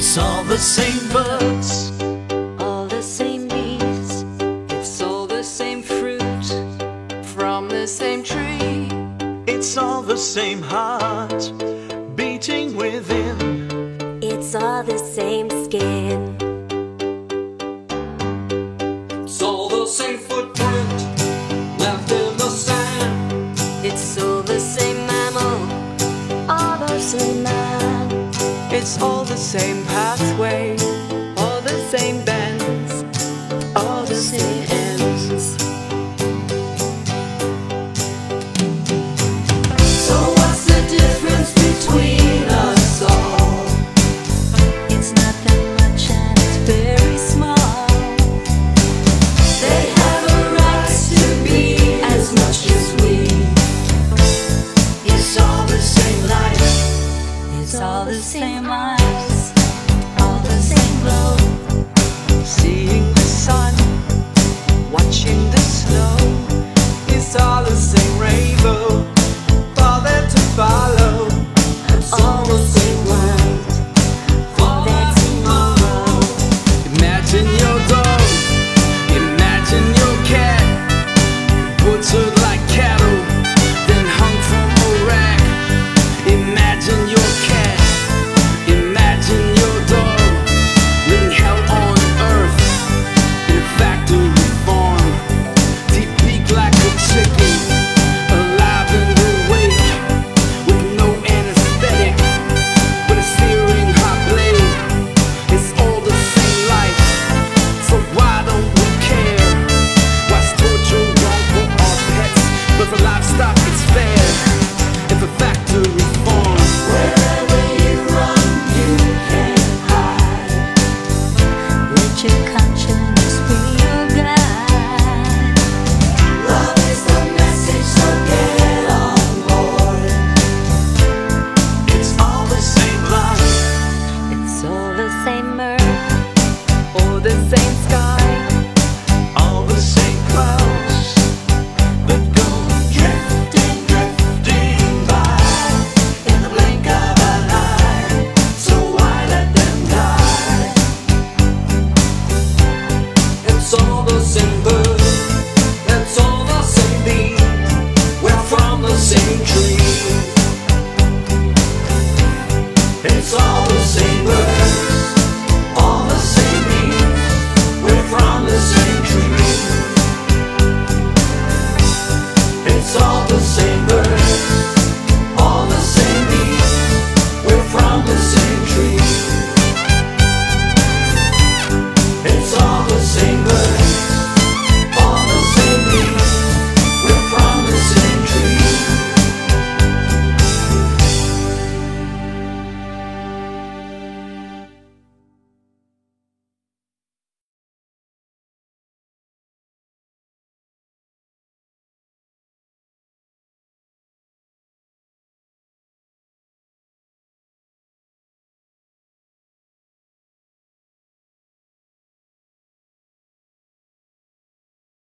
It's all the same birds. all the same bees. It's all the same fruit from the same tree. It's all the same heart beating within. It's all the same skin. It's all the same footprint It's all the same pathway. It's all te it's all the same.